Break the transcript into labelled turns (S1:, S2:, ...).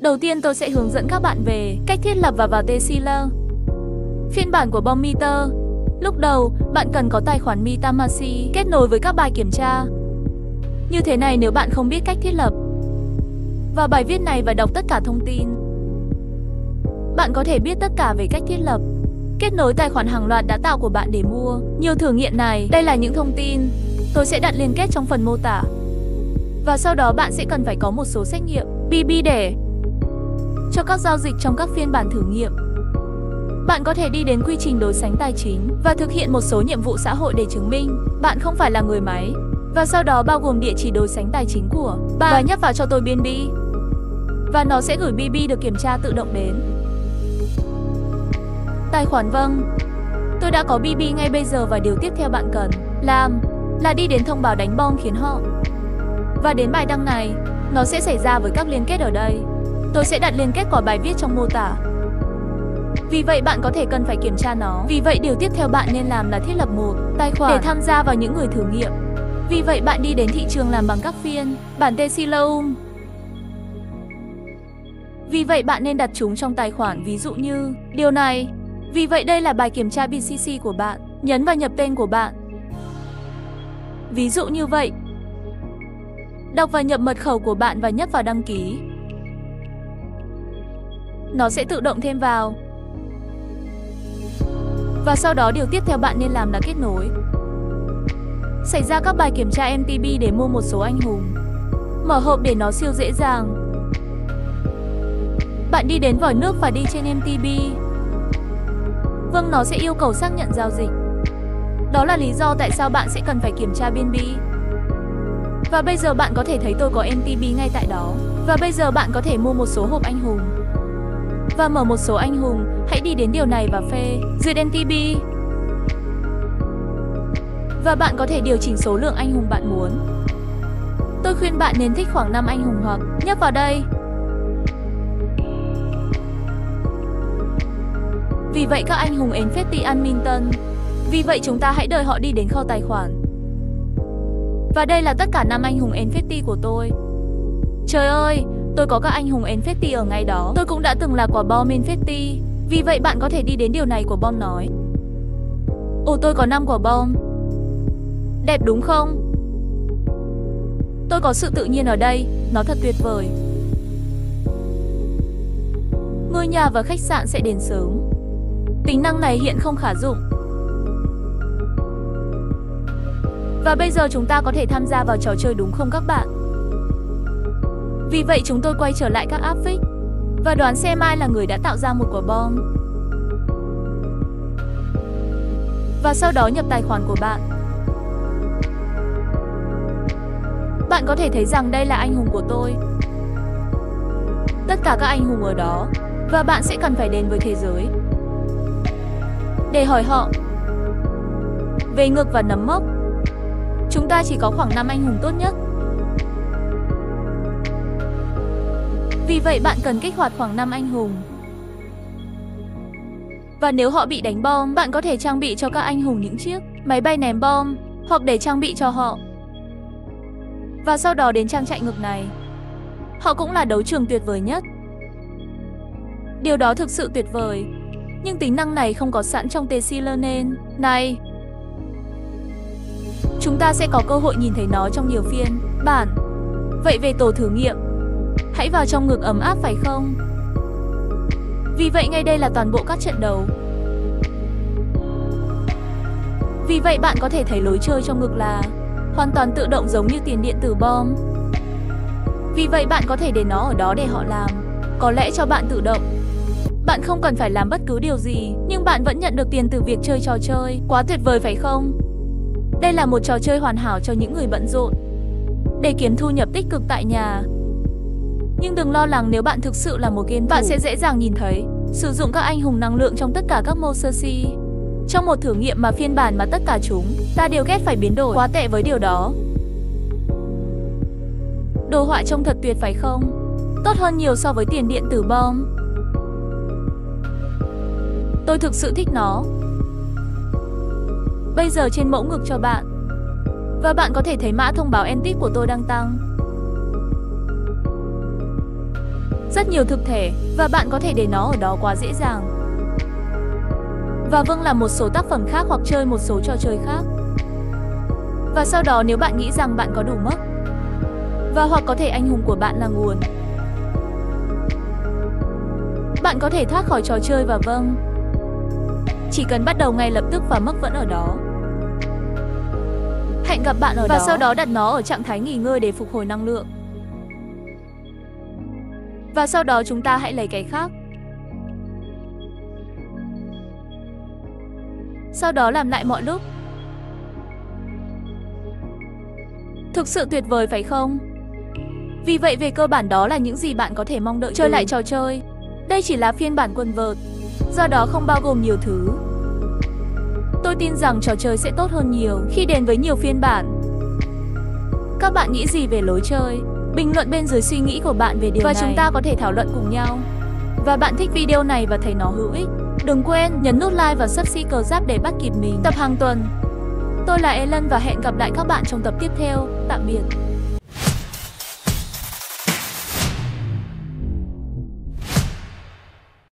S1: Đầu tiên tôi sẽ hướng dẫn các bạn về cách thiết lập và vào Tsealer. Phiên bản của bom Meter. Lúc đầu, bạn cần có tài khoản Metamask kết nối với các bài kiểm tra. Như thế này nếu bạn không biết cách thiết lập. Vào bài viết này và đọc tất cả thông tin. Bạn có thể biết tất cả về cách thiết lập. Kết nối tài khoản hàng loạt đã tạo của bạn để mua. Nhiều thử nghiệm này, đây là những thông tin. Tôi sẽ đặt liên kết trong phần mô tả. Và sau đó bạn sẽ cần phải có một số xét nghiệm BB để cho các giao dịch trong các phiên bản thử nghiệm. Bạn có thể đi đến quy trình đối sánh tài chính và thực hiện một số nhiệm vụ xã hội để chứng minh bạn không phải là người máy. Và sau đó bao gồm địa chỉ đối sánh tài chính của bạn và nhấp vào cho tôi BNB. Và nó sẽ gửi BB được kiểm tra tự động đến. Tài khoản vâng. Tôi đã có BB ngay bây giờ và điều tiếp theo bạn cần làm là đi đến thông báo đánh bom khiến họ. Và đến bài đăng này, nó sẽ xảy ra với các liên kết ở đây. Tôi sẽ đặt liên kết của bài viết trong mô tả. Vì vậy bạn có thể cần phải kiểm tra nó. Vì vậy điều tiếp theo bạn nên làm là thiết lập một tài khoản để tham gia vào những người thử nghiệm. Vì vậy bạn đi đến thị trường làm bằng các phiên bản Tesiloum. Vì vậy bạn nên đặt chúng trong tài khoản, ví dụ như, điều này. Vì vậy đây là bài kiểm tra BCC của bạn. Nhấn vào nhập tên của bạn. Ví dụ như vậy. Đọc và nhập mật khẩu của bạn và nhấp vào đăng ký. Nó sẽ tự động thêm vào. Và sau đó điều tiếp theo bạn nên làm là kết nối. Xảy ra các bài kiểm tra MTB để mua một số anh hùng. Mở hộp để nó siêu dễ dàng. Bạn đi đến vòi nước và đi trên MTB. Vâng, nó sẽ yêu cầu xác nhận giao dịch. Đó là lý do tại sao bạn sẽ cần phải kiểm tra BNB. Và bây giờ bạn có thể thấy tôi có MTB ngay tại đó. Và bây giờ bạn có thể mua một số hộp anh hùng. Và mở một số anh hùng, hãy đi đến điều này và phê, duyệt NTB. Và bạn có thể điều chỉnh số lượng anh hùng bạn muốn. Tôi khuyên bạn nên thích khoảng 5 anh hùng hoặc nhấp vào đây. Vì vậy các anh hùng ến phết admin. Vì vậy chúng ta hãy đợi họ đi đến kho tài khoản. Và đây là tất cả năm anh hùng Enfetti của tôi. Trời ơi, tôi có các anh hùng Enfetti ở ngay đó. Tôi cũng đã từng là quả bom Enfetti. Vì vậy bạn có thể đi đến điều này của bom nói. Ồ tôi có 5 quả bom. Đẹp đúng không? Tôi có sự tự nhiên ở đây, nó thật tuyệt vời. Ngôi nhà và khách sạn sẽ đến sớm. Tính năng này hiện không khả dụng. Và bây giờ chúng ta có thể tham gia vào trò chơi đúng không các bạn? Vì vậy chúng tôi quay trở lại các áp phích và đoán xem ai là người đã tạo ra một quả bom. Và sau đó nhập tài khoản của bạn. Bạn có thể thấy rằng đây là anh hùng của tôi. Tất cả các anh hùng ở đó, và bạn sẽ cần phải đến với thế giới để hỏi họ về ngược và nấm mốc, Chúng ta chỉ có khoảng 5 anh hùng tốt nhất. Vì vậy bạn cần kích hoạt khoảng 5 anh hùng. Và nếu họ bị đánh bom, bạn có thể trang bị cho các anh hùng những chiếc máy bay ném bom hoặc để trang bị cho họ. Và sau đó đến trang trại ngực này. Họ cũng là đấu trường tuyệt vời nhất. Điều đó thực sự tuyệt vời. Nhưng tính năng này không có sẵn trong TC nên. Này, chúng ta sẽ có cơ hội nhìn thấy nó trong nhiều phiên bản. Vậy về tổ thử nghiệm, hãy vào trong ngực ấm áp phải không? Vì vậy ngay đây là toàn bộ các trận đấu. Vì vậy bạn có thể thấy lối chơi trong ngực là hoàn toàn tự động giống như tiền điện tử bom. Vì vậy bạn có thể để nó ở đó để họ làm. Có lẽ cho bạn tự động. Bạn không cần phải làm bất cứ điều gì, nhưng bạn vẫn nhận được tiền từ việc chơi trò chơi. Quá tuyệt vời phải không? Đây là một trò chơi hoàn hảo cho những người bận rộn để kiếm thu nhập tích cực tại nhà. Nhưng đừng lo lắng nếu bạn thực sự là một game bạn sẽ dễ dàng nhìn thấy sử dụng các anh hùng năng lượng trong tất cả các Mosersi. Trong một thử nghiệm mà phiên bản mà tất cả chúng ta đều ghét phải biến đổi quá tệ với điều đó. Đồ họa trông thật tuyệt phải không? Tốt hơn nhiều so với tiền điện tử bom. Tôi thực sự thích nó. Bây giờ trên mẫu ngực cho bạn. Và bạn có thể thấy mã thông báo Entit của tôi đang tăng. Rất nhiều thực thể và bạn có thể để nó ở đó quá dễ dàng. Và vâng là một số tác phẩm khác hoặc chơi một số trò chơi khác. Và sau đó nếu bạn nghĩ rằng bạn có đủ mức và hoặc có thể anh hùng của bạn là nguồn. Bạn có thể thoát khỏi trò chơi và vâng. Chỉ cần bắt đầu ngay lập tức và mức vẫn ở đó. Hẹn gặp bạn ở và đó. Và sau đó đặt nó ở trạng thái nghỉ ngơi để phục hồi năng lượng. Và sau đó chúng ta hãy lấy cái khác. Sau đó làm lại mọi lúc. Thực sự tuyệt vời phải không? Vì vậy về cơ bản đó là những gì bạn có thể mong đợi chơi lại trò chơi. Đây chỉ là phiên bản quần vợt, do đó không bao gồm nhiều thứ. Tôi tin rằng trò chơi sẽ tốt hơn nhiều khi đến với nhiều phiên bản. Các bạn nghĩ gì về lối chơi? Bình luận bên dưới suy nghĩ của bạn về điều và này. Và chúng ta có thể thảo luận cùng nhau. Và bạn thích video này và thấy nó hữu ích. Đừng quên nhấn nút like và subscribe cờ giáp để bắt kịp mình. Tập hàng tuần. Tôi là Ellen và hẹn gặp lại các bạn trong tập tiếp theo. Tạm biệt.